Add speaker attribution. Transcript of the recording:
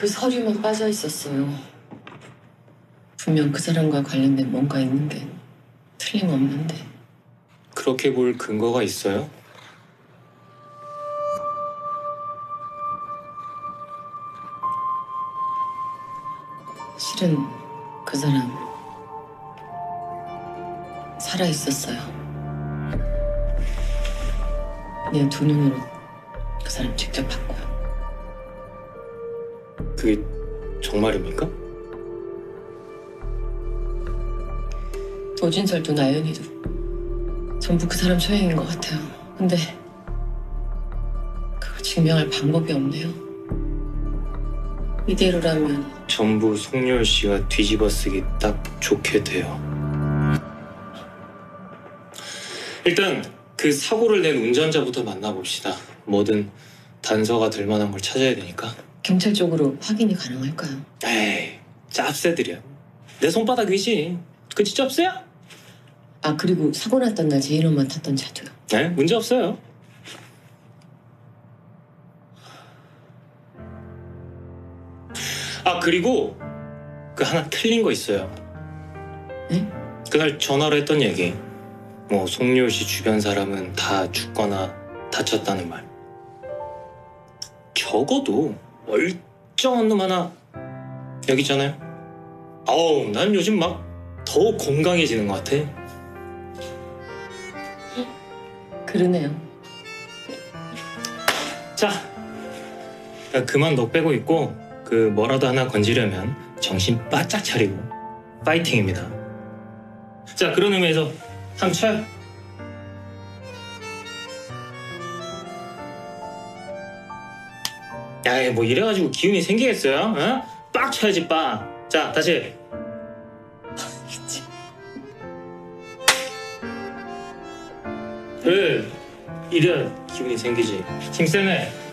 Speaker 1: 그 서류만 빠져 있었어요. 분명 그 사람과 관련된 뭔가 있는 게 틀림없는데.
Speaker 2: 그렇게 볼 근거가 있어요?
Speaker 1: 실은 그 사람 살아 있었어요. 내 두 눈으로 그 사람 직접 봤고요.
Speaker 2: 그게 정말입니까?
Speaker 1: 도진설도 나연이도 전부 그 사람 소행인 것 같아요. 근데 그걸 증명할 방법이 없네요. 이대로라면
Speaker 2: 전부 송열 씨가 뒤집어 쓰기 딱 좋게 돼요. 일단 그 사고를 낸 운전자부터 만나봅시다. 뭐든 단서가 될 만한 걸 찾아야 되니까.
Speaker 1: 경찰 쪽으로 확인이 가능할까요?
Speaker 2: 에이, 짭새들이야. 내 손바닥 위지. 그치 짭새야?
Speaker 1: 아 그리고 사고 났던 날 제인 엄마 탔던 차도요.
Speaker 2: 네, 문제 없어요. 아 그리고 그 하나 틀린 거 있어요.
Speaker 1: 네?
Speaker 2: 그날 전화로 했던 얘기. 뭐 송리호 씨 주변 사람은 다 죽거나 다쳤다는 말. 적어도 멀쩡한 놈 하나 여기 있잖아요. 어우, 난 요즘 막 더 건강해지는 것 같아.
Speaker 1: 그러네요.
Speaker 2: 자, 야, 그만 너 빼고 있고 그 뭐라도 하나 건지려면 정신 바짝 차리고 파이팅입니다. 자, 그런 의미에서 한번 쳐요. 야, 뭐 이래가지고 기운이 생기겠어요? 어? 빡 쳐야지 빡. 자, 다시. 그래, 이래야 기운이 생기지. 힘 세네.